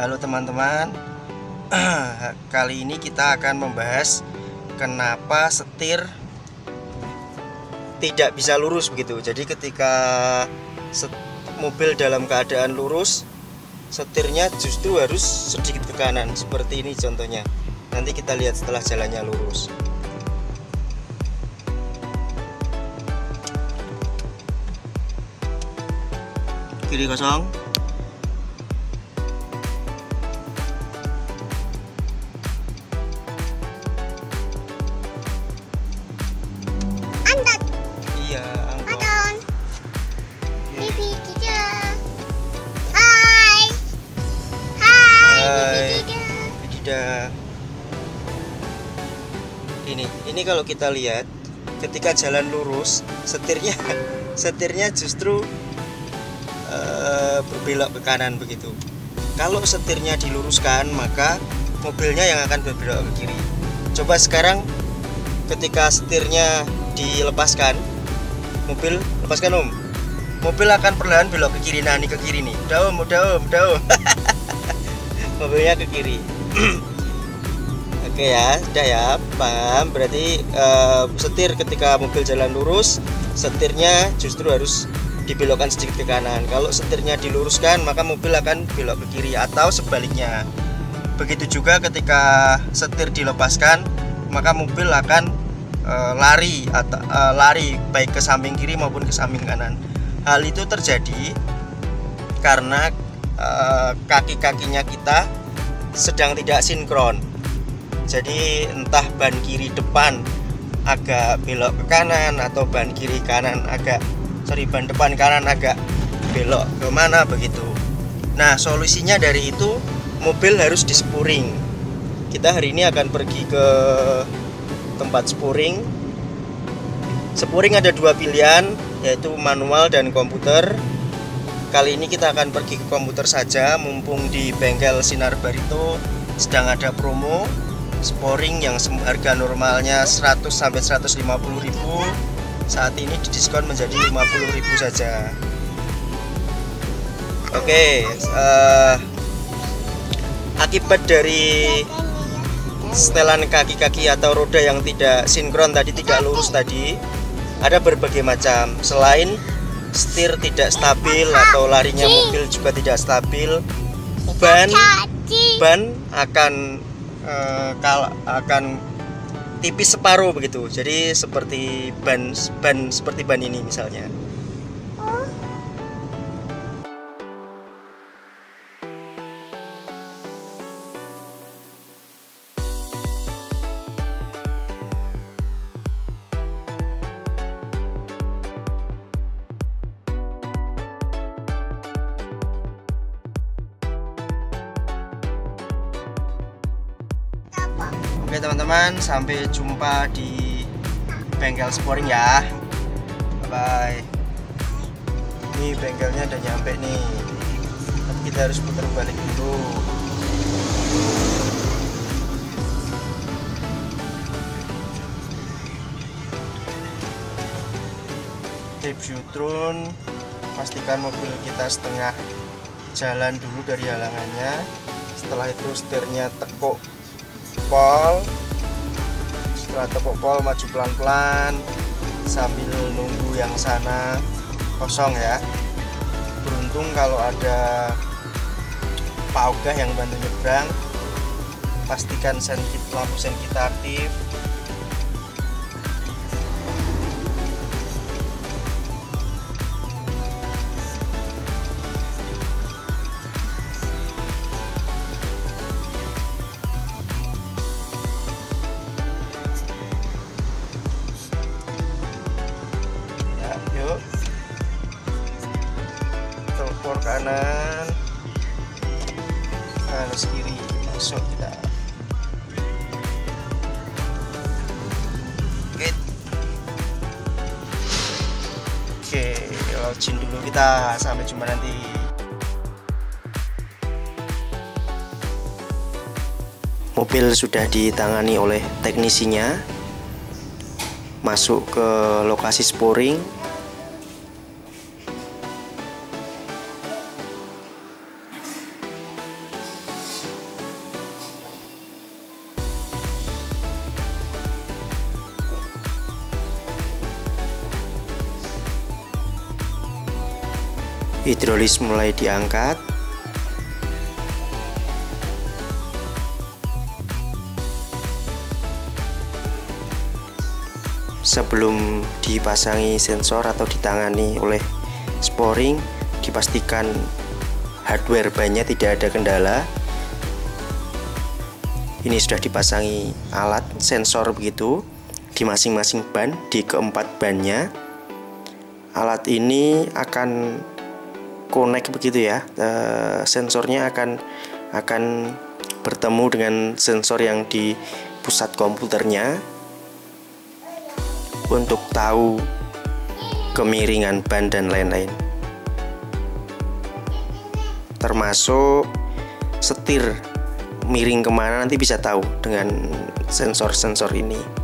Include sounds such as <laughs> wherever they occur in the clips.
Halo teman-teman. <clears throat> Kali ini kita akan membahas Kenapa setir Tidak bisa lurus begitu. Jadi ketika mobil dalam keadaan lurus Setirnya justru harus sedikit ke kanan. Seperti ini contohnya. Nanti kita lihat setelah jalannya lurus. Kiri kosong ini. Ini kalau kita lihat ketika jalan lurus setirnya <laughs> setirnya justru uh, berbelok ke kanan begitu. Kalau setirnya diluruskan maka mobilnya yang akan berbelok ke kiri. Coba sekarang ketika setirnya dilepaskan mobil lepaskan om. Mobil akan perlahan belok ke kiri nah ini ke kiri nih. Om udah om mobilnya ke kiri <clears throat> Oke ya, sudah ya, paham. Berarti uh, setir ketika mobil jalan lurus, setirnya justru harus dibelokkan sedikit ke kanan. Kalau setirnya diluruskan, maka mobil akan belok ke kiri atau sebaliknya. Begitu juga ketika setir dilepaskan, maka mobil akan uh, lari atau uh, lari baik ke samping kiri maupun ke samping kanan. Hal itu terjadi karena kaki-kakinya kita sedang tidak sinkron. Jadi entah ban kiri depan agak belok ke kanan atau ban kiri kanan agak sorry ban depan kanan agak belok ke mana begitu. Nah solusinya dari itu mobil harus di spuring kita hari ini akan pergi ke tempat spuring. Spuring ada dua pilihan yaitu manual dan komputer kali ini kita akan pergi ke komputer saja mumpung di bengkel Sinar Barito sedang ada promo sporing yang harga normalnya 100 sampai 150 ribu. Saat ini didiskon menjadi 50 ribu saja. Oke okay, uh, eh, akibat dari setelan kaki-kaki atau roda yang tidak sinkron tadi tidak lurus tadi ada berbagai macam. Selain setir tidak stabil atau larinya mobil juga tidak stabil ban ban akan Eh, kal akan tipis separuh begitu. Jadi seperti ban ban seperti ban ini misalnya Oke teman-teman, sampai jumpa di bengkel sporing ya. Bye. Ini bengkelnya udah nyampe nih. Tapi kita harus putar balik dulu. Tips Jutron pastikan mobil kita setengah jalan dulu dari halangannya setelah itu setirnya tekuk pol setelah tepuk pol maju pelan-pelan sambil nunggu yang sana kosong ya. Beruntung kalau ada paugah yang bantu nyebrang pastikan sen lampu sen kita aktif kanan. Kanan kiri masuk kita. Oke. Oke login dulu kita. Sampai jumpa nanti. Mobil sudah ditangani oleh teknisinya. Masuk ke lokasi sporing hidrolis mulai diangkat. Sebelum dipasangi sensor atau ditangani oleh sporing dipastikan hardware bannya tidak ada kendala. Ini sudah dipasangi alat sensor begitu di masing-masing ban di keempat bannya. Alat ini akan connect begitu ya. E, sensornya akan akan bertemu dengan sensor yang di pusat komputernya untuk tahu kemiringan ban dan lain-lain. Termasuk setir miring ke mana nanti bisa tahu dengan sensor-sensor ini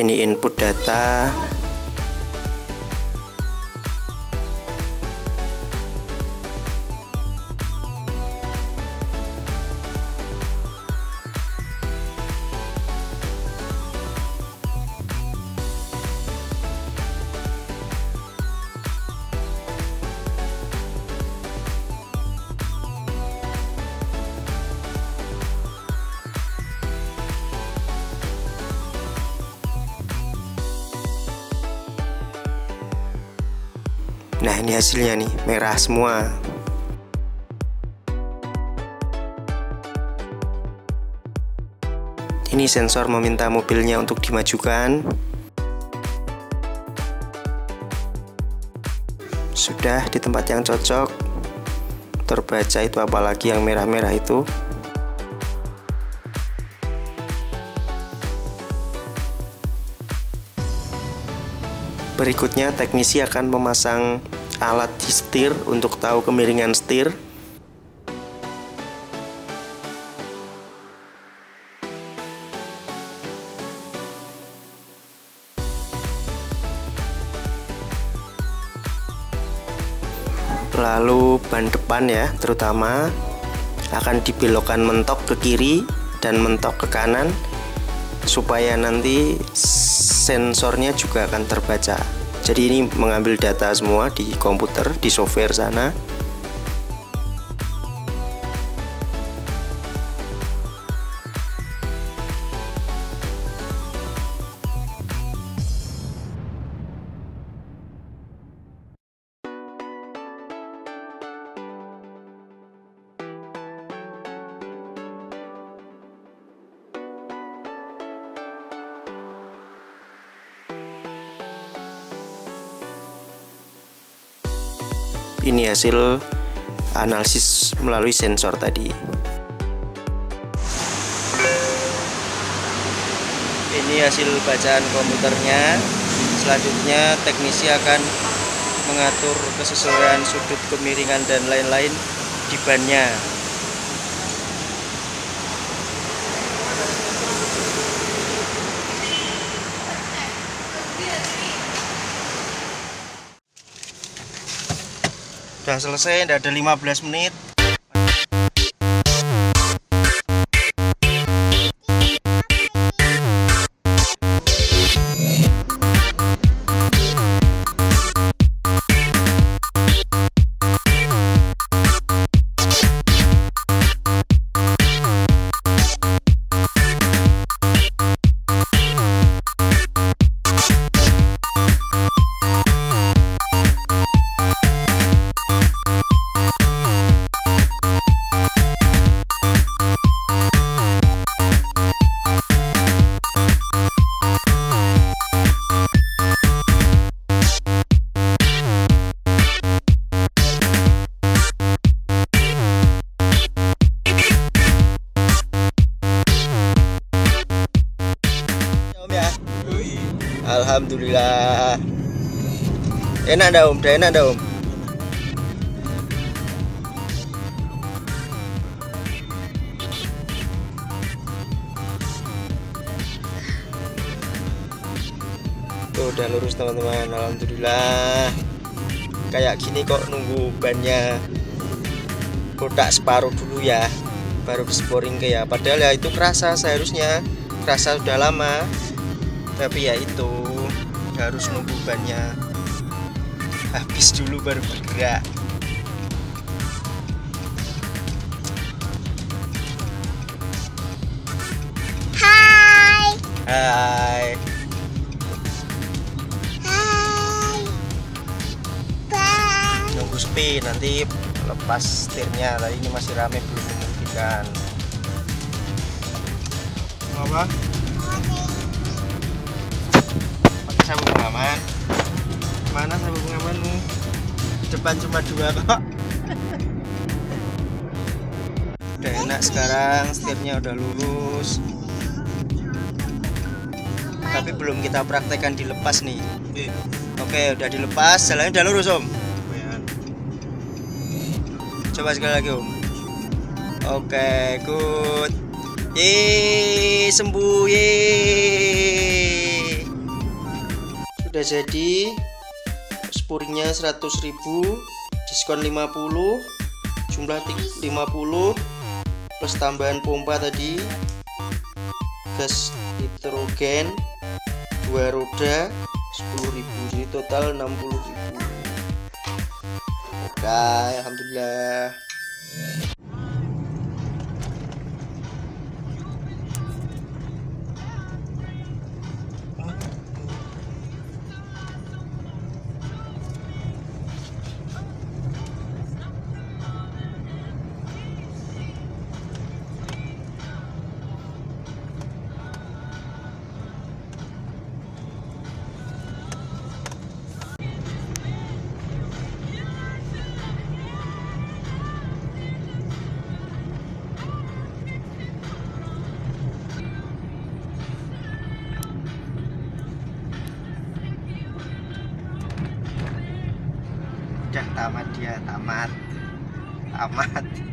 ini input data Nah ini hasilnya nih merah semua. Ini sensor meminta mobilnya untuk dimajukan. Sudah di tempat yang cocok. Terbaca itu apalagi yang merah-merah itu Berikutnya teknisi akan memasang alat setir untuk tahu kemiringan setir. Lalu ban depan ya, terutama akan dibelokkan mentok ke kiri dan mentok ke kanan supaya nanti sensornya juga akan terbaca. Jadi ini mengambil data semua di komputer di software sana ini hasil analisis melalui sensor tadi. Ini hasil bacaan komputernya. Selanjutnya teknisi akan mengatur kesesuaian sudut kemiringan dan lain-lain di bannya sudah selesai tidak ada 15 menit Alhamdulillah. Enak dah om. Udah enak dah om. Oh, Tuh udah lurus teman-teman. Alhamdulillah. Kayak gini kok nunggu bannya. Kotak separuh dulu ya. Baru sporing ke ya. Padahal ya itu kerasa seharusnya. Kerasa sudah lama. Tapi ya itu harus nunggu bannya habis dulu baru bergerak Hai. hai Hai. Bye. nunggu sepi nanti lepas setirnya tadi ini masih rame belum memungkinkan apa? Sabuk pengaman. Mana sabuk pengamanmu depan cuma dua kok. Udah enak sekarang setirnya udah lurus. Tapi belum kita praktekkan dilepas nih. Oke udah dilepas jalannya udah lurus om. Coba sekali lagi om. Oke good. Yeay, sembuh yeay. Sudah jadi Spuringnya 100.000 Diskon 50 Jumlah ti- 50 Plus tambahan pompa tadi Gas nitrogen Dua roda 10.000 Jadi total 60.000 Oke, Alhamdulillah Dia, tamat. Tamat